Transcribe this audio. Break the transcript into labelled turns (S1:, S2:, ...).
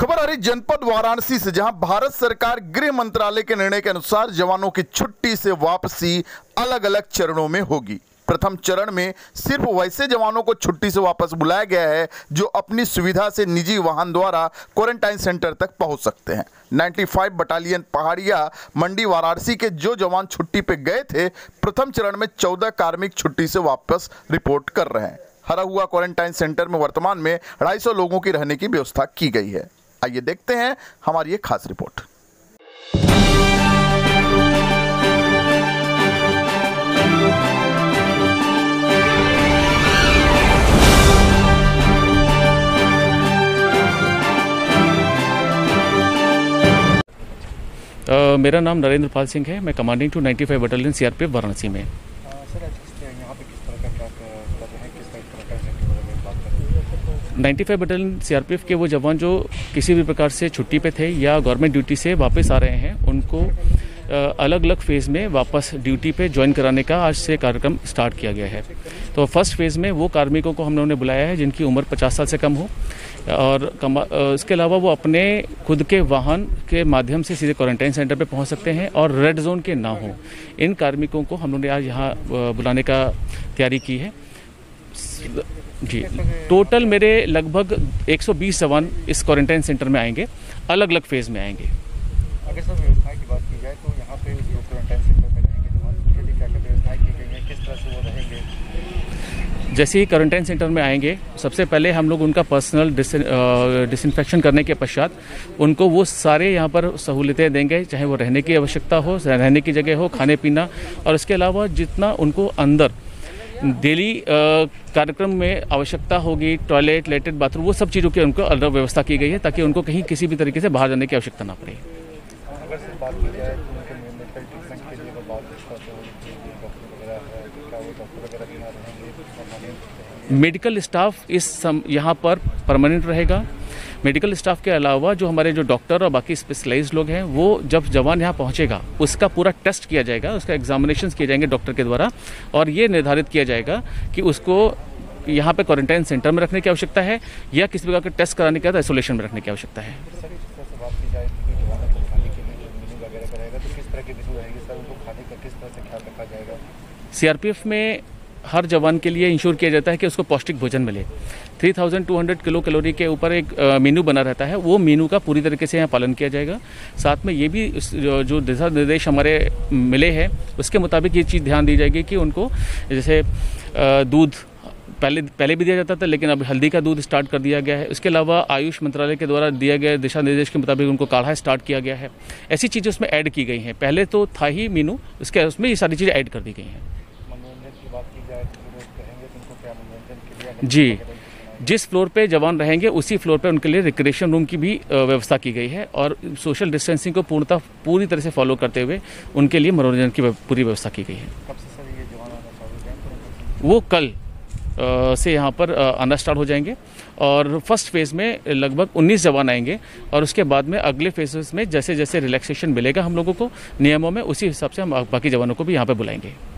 S1: खबर आ रही जनपद वाराणसी से, जहाँ भारत सरकार गृह मंत्रालय के निर्णय के अनुसार जवानों की छुट्टी से वापसी अलग अलग चरणों में होगी। प्रथम चरण में सिर्फ़ वैसे जवानों को छुट्टी से वापस बुलाया गया है, जो अपनी सुविधा से निजी वाहन द्वारा क्वारंटाइन सेंटर तक पहुँच सकते हैं। 95 बटालियन पहाड़िया मंडी वाराणसी के जो जवान छुट्टी पे गए थे, प्रथम चरण में 14 कार्मिक छुट्टी से वापस रिपोर्ट कर रहे हैं। हरा हुआ क्वारंटाइन सेंटर में वर्तमान में 250 लोगों की रहने की व्यवस्था की गई है। आइए देखते हैं हमारी ये खास रिपोर्ट।
S2: अ, मेरा नाम नरेंद्र पाल सिंह है। मैं commanding two 95 battalion CRPF Varanasi में
S3: सर आज किस तरह यहाँ पे किस तरह का क्या कर कर रहे हैं किस तरह का कैसे के बारे में बात कर रहे हैं
S2: 95 बटालियन सीआरपीएफ के वो जवान जो किसी भी प्रकार से छुट्टी पे थे या गवर्नमेंट ड्यूटी से वापस आ रहे हैं, उनको अलग अलग फ़ेज़ में वापस ड्यूटी पे ज्वाइन कराने का आज से कार्यक्रम स्टार्ट किया गया है। तो फ़र्स्ट फ़ेज़ में वो कार्मिकों को हम लोगों ने बुलाया है, जिनकी उम्र 50 साल से कम हो, और इसके अलावा वो अपने खुद के वाहन के माध्यम से सीधे क्वारंटाइन सेंटर पे पहुँच सकते हैं और रेड जोन के ना हो। इन कार्मिकों को हम लोगों ने आज यहाँ बुलाने का तैयारी की है। जी टोटल मेरे लगभग 120 जवान इस क्वारंटाइन सेंटर में आएँगे अलग अलग फ़ेज़ में आएँगे।
S3: अगर सर की बात की जाए तो यहाँ पे जो क्वारंटाइन सेंटर में रहेंगे जवान उनके लिए क्या क्या व्यवस्थाएँ की गई हैं किस तरह से वो रहेंगे?
S2: जैसे ही क्वारंटाइन सेंटर में आएँगे सबसे पहले हम लोग उनका पर्सनल डिसइंफेक्शन करने के पश्चात उनको वो सारे यहाँ पर सहूलियतें देंगे चाहे वो रहने की आवश्यकता हो रहने की जगह हो खाने पीना और इसके अलावा जितना उनको अंदर डेली कार्यक्रम में आवश्यकता होगी टॉयलेट लेटेड बाथरूम वो सब चीज़ों की उनको अलग व्यवस्था की गई है ताकि उनको कहीं किसी भी तरीके से बाहर जाने की आवश्यकता ना पड़े।
S3: तो मेडिकल ट्रीटमेंट के लिए अगर बात इस
S2: स्टाफ यहाँ पर परमानेंट रहेगा। मेडिकल स्टाफ के अलावा जो हमारे जो डॉक्टर और बाकी स्पेशलाइज लोग हैं वो जब जवान यहाँ पहुँचेगा उसका पूरा टेस्ट किया जाएगा उसका एग्जामिनेशन किए जाएँगे डॉक्टर के द्वारा और ये निर्धारित किया जाएगा कि उसको यहाँ पे क्वारंटाइन सेंटर में रखने की आवश्यकता है या किसी प्रकार के टेस्ट कराने के बाद आइसोलेशन में रखने की आवश्यकता है।
S3: सर इस तरह से बात की जाए कि जवानों को खाने के लिए जो मेनू वगैरह का रहेगा? तो
S2: सीआरपीएफ में हर जवान के लिए इंश्योर किया जाता है कि उसको पौष्टिक भोजन मिले। 3200 किलो कैलोरी के ऊपर एक मेनू बना रहता है। वो मेनू का पूरी तरीके से यहाँ पालन किया जाएगा। साथ में ये भी जो दिशा निर्देश हमारे मिले हैं, उसके मुताबिक ये चीज़ ध्यान दी जाएगी कि उनको, जैसे दूध, पहले पहले भी दिया जाता था, लेकिन अब हल्दी का दूध स्टार्ट कर दिया गया है। इसके अलावा आयुष मंत्रालय के द्वारा दिया गया दिशा निर्देश के मुताबिक उनको काढ़ा स्टार्ट किया गया है। ऐसी चीज़ें उसमें ऐड की गई हैं। पहले तो था ही मीनू, उसके, उसमें ये सारी चीज़ें ऐड कर दी गई हैं।
S3: की बात की जाए तो जो लोग रहेंगे तो उनको क्या मनोरंजन के लिए
S2: जी।
S3: वगैरह भी सुनाएँगे?
S2: जिस फ्लोर पे जवान रहेंगे उसी फ्लोर पे उनके लिए रिक्रिएशन रूम की भी व्यवस्था की गई है और सोशल डिस्टेंसिंग को पूर्णतः पूरी तरह से फॉलो करते हुए उनके लिए मनोरंजन की पूरी व्यवस्था की गई है।
S3: जाएँगे
S2: वो कल से यहाँ पर आना स्टार्ट हो जाएँगे और फ़र्स्ट फ़ेज़ में लगभग 19 जवान आएँगे और उसके बाद में अगले फेजेस में जैसे जैसे रिलैक्सेशन मिलेगा हम लोगों को नियमों में उसी हिसाब से हम बाकी जवानों को भी यहाँ पर बुलाएँगे।